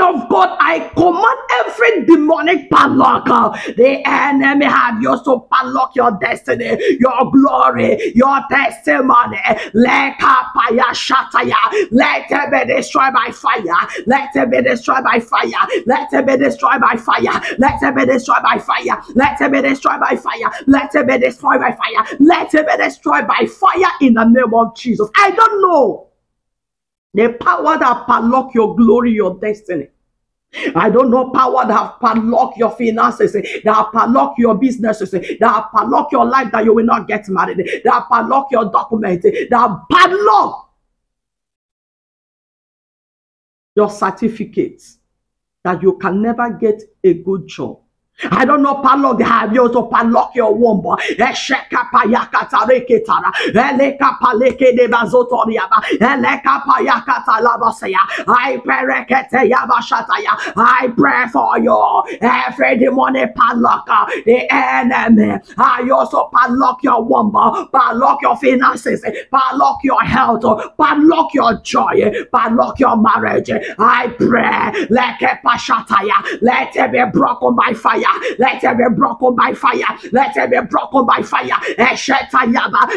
of God, I command every demonic padlock. uh, The enemy have used to padlock your destiny, your glory, your testimony. Let kapaya. Let it be destroyed by fire. Let it be destroyed by fire. Let it be destroyed by fire. Let it be destroyed by fire. Let it be destroyed by fire. Let it be destroyed by fire. Let it be destroyed by fire in the name of Jesus. I don't know the power that padlock your glory, your destiny. I don't know power that have padlocked your finances, that have padlocked your businesses, that have padlocked your life that you will not get married, that have padlocked your document, that have padlocked your certificates, that you can never get a good job. I don't know padlock they have you to padlock your womb. Esheka payaka tareketara. Eleka paleke de bazotoriaba. Eleka payaka talabasaya. I perekete yabashataya. I pray for you. Every demonic uh, the enemy. I also padlock your womb, padlock your finances, padlock your health, padlock your joy, padlock your marriage. I pray. It pashataya. Let it be broken by fire. Let it be broken by fire. Let it be broken by fire.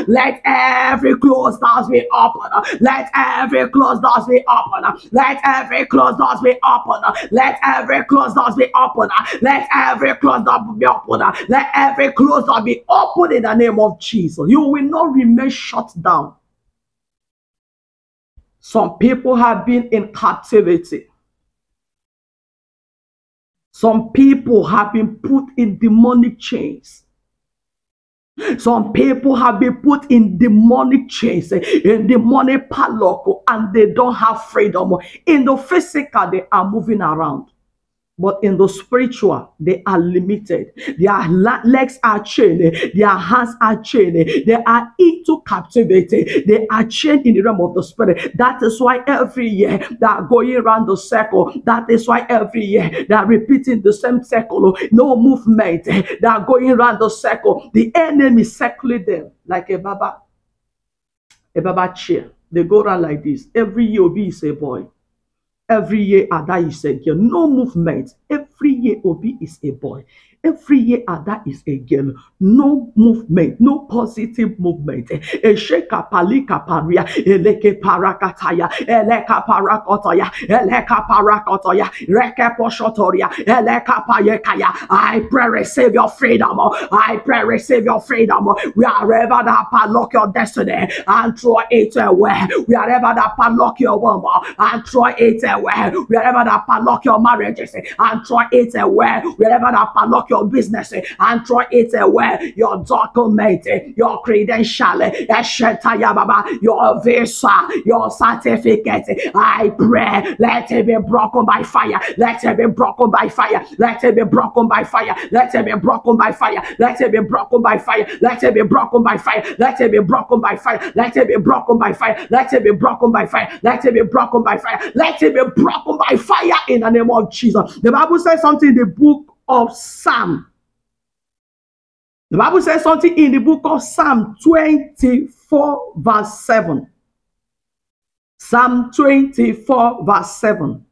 Let every closed doors be open. Let every closed doors be open. Let every closed doors be open. Let every closed doors be open. Let every closed door be open. Let every closed door be open in the name of Jesus. You will not remain shut down. Some people have been in captivity. Some people have been put in demonic chains. Some people have been put in demonic chains, in demonic padlock, and they don't have freedom. In the physical, they are moving around. But in the spiritual, they are limited. Their legs are chained, their hands are chained, they are into captivity, they are chained in the realm of the spirit. That is why every year they are going around the circle. That is why every year they are repeating the same circle. No movement. They are going around the circle. The enemy circling them like a baba, a baba chair. They go around like this. Every year, is a boy. every year at say Isekia. No movement year, Obi is a boy. Every year, Ada is a girl. No movement. No positive movement. Esheka palika paria. Eleke parakataya. Eleka parakotaya. Eleka parakotaya. Reke poshotoria. Eleka payekaya. I pray receive your freedom. I pray receive your freedom. Wherever that padlock your destiny and throw it away. Wherever that padlock your womb and throw it away. Wherever that padlock your marriages and throw it away. Wherever that padlock your business and throw it away. Your document, your credential, your visa, your certificate. I pray, let it be broken by fire. Let it be broken by fire. Let it be broken by fire. Let it be broken by fire. Let it be broken by fire. Let it be broken by fire. Let it be broken by fire. Let it be broken by fire. Let it be broken by fire. Let it be broken by fire. Let it be broken by fire in the name of Jesus. The Bible says something in the book of Psalm. The Bible says something in the book of Psalm 24, verse 7. Psalm 24, verse 7.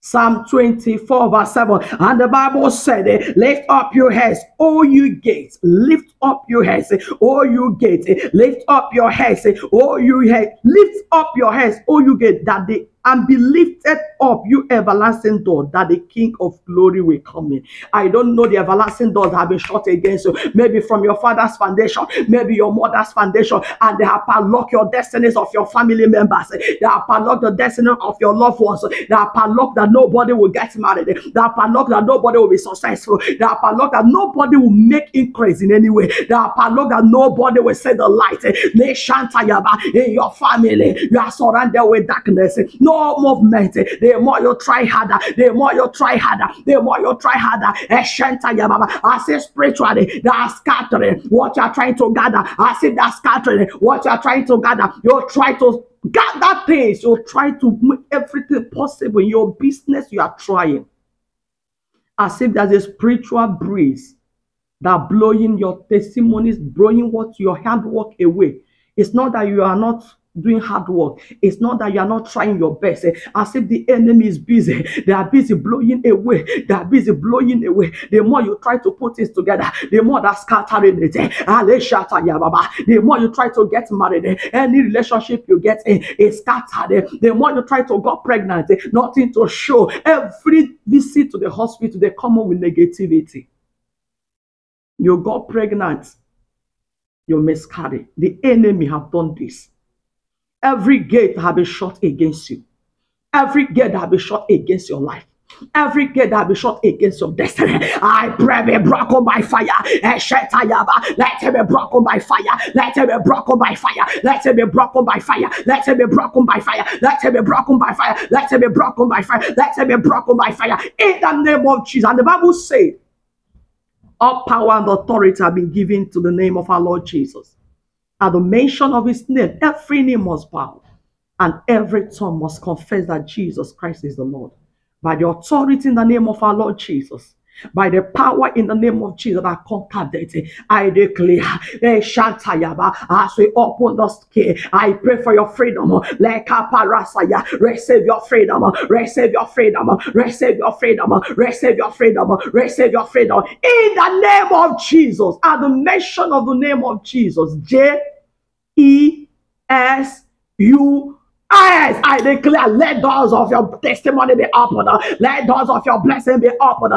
Psalm 24, verse 7. And the Bible said, Lift up your heads, O you gates. Lift up your heads, O you gates. Lift up your heads, O you heads. Lift up your heads, O you gates, that the and be lifted up, you everlasting door, that the King of glory will come in. I don't know the everlasting doors have been shut against you. Maybe from your father's foundation, maybe your mother's foundation, and they have padlocked your destinies of your family members. They have padlocked the destiny of your loved ones. They have padlocked that nobody will get married. They have padlocked that nobody will be successful. They have padlocked that nobody will make increase in any way. They have padlocked that nobody will see the light. In your family, you are surrounded with darkness. No movement. The more you try harder, the more you try harder, the more you try harder. Eh, Yababa. I say spiritually, they are scattering what you are trying to gather. I say are scattering what you are trying to gather. You try to gather things. You try to make everything possible in your business. You are trying. As if there's a spiritual breeze that blowing your testimonies, blowing what your handwork away. It's not that you are not doing hard work. It's not that you are not trying your best. eh, As if the enemy is busy. They are busy blowing away. They are busy blowing away. The more you try to put it together, the more that's scattering it. eh. The more you try to get married, eh, any relationship you get in is scattered. The more you try to get pregnant, nothing to show. Every visit to the hospital, they come up with negativity. You got pregnant, you miscarry. The enemy have done this. Every gate have been shut against you. Every gate that have been shut against your life. Every gate that been shut against your destiny. I pray be broken by fire. Let it be broken by fire. Let it be broken by fire. Let it be broken by fire. Let it be broken by fire. Let it be broken by fire. Let it be broken by fire. Let it be broken by fire. In the name of Jesus. And the Bible says, all power and authority have been given to the name of our Lord Jesus. At the mention of his name, every knee must bow and every tongue must confess that Jesus Christ is the Lord. By the authority in the name of our Lord Jesus, by the power in the name of Jesus that conquered death, I declare, eh, as we open the sky, I pray for your freedom. Receive your freedom, receive your freedom, receive your freedom, receive your freedom, receive your freedom. In the name of Jesus, at the mention of the name of Jesus, J E S U Yes, I declare, let doors of your testimony be opened. Let doors of your blessing be opened.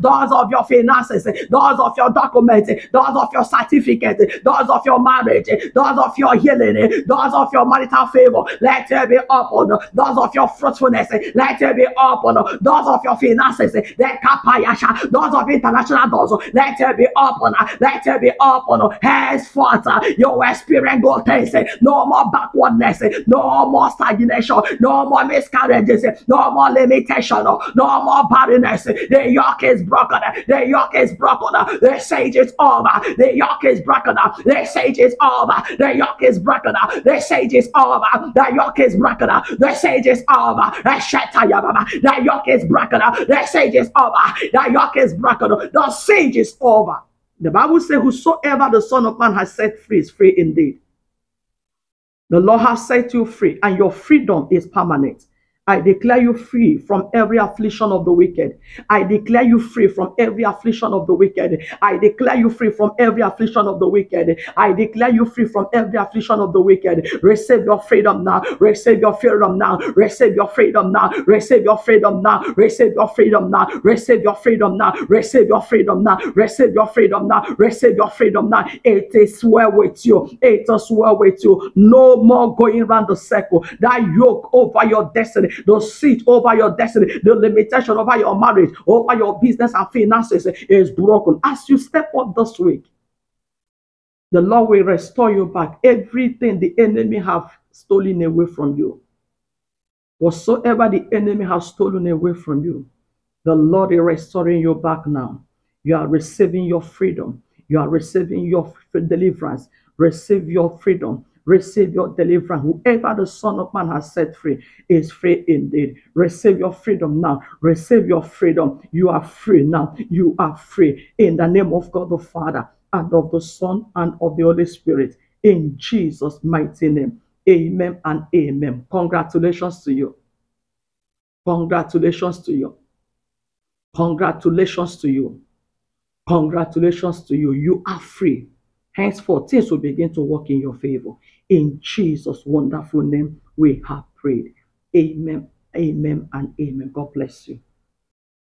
Doors of your finances, doors of your documents, doors of your certificate, doors of your marriage, doors of your healing, doors of your marital favor. Let it be opened. Doors of your fruitfulness. Let it be opened. Doors of your finances. Let kapayasha. Doors of international doors. Let it be opened. Let it be opened. Henceforth, you will experience things. No more backwardness. No more stagnation. No more miscarriages. No more limitation. No more barrenness. The yoke is broken. The yoke is broken. The sage is over. The yoke is broken. The sage is over. The yoke is broken. The sage is over. The yoke is broken. The sage is over. The yoke is broken. The sage is over. The yoke is broken. The sage is over. The Bible says, Whosoever the Son of Man has set free is free indeed. The Lord has set you free, and your freedom is permanent. I declare you free from every affliction of the wicked. I declare you free from every affliction of the wicked. I declare you free from every affliction of the wicked. I declare you free from every affliction of the wicked. Receive your freedom now. Receive your freedom now. Receive your freedom now. Receive your freedom now. Receive your freedom now. Receive your freedom now. Receive your freedom now. Receive your freedom now. Receive your freedom now. It is well with you. It is well with you. No more going around the circle. That yoke over your destiny the seat over your destiny, the limitation over your marriage, over your business and finances is broken. As you step up this week, the Lord will restore you back everything the enemy have stolen away from you. Whatsoever the enemy has stolen away from you, the Lord is restoring you back now. You are receiving your freedom. You are receiving your deliverance. Receive your freedom receive your deliverance. Whoever the Son of Man has set free is free indeed. Receive your freedom now. Receive your freedom. You are free now. You are free in the name of God the Father and of the Son and of the Holy Spirit. In Jesus' mighty name. Amen and amen. Congratulations to you. Congratulations to you. Congratulations to you. Congratulations to you. You are free. Henceforth, things will begin to work in your favor. In Jesus' wonderful name, we have prayed. Amen, amen, and amen. God bless you.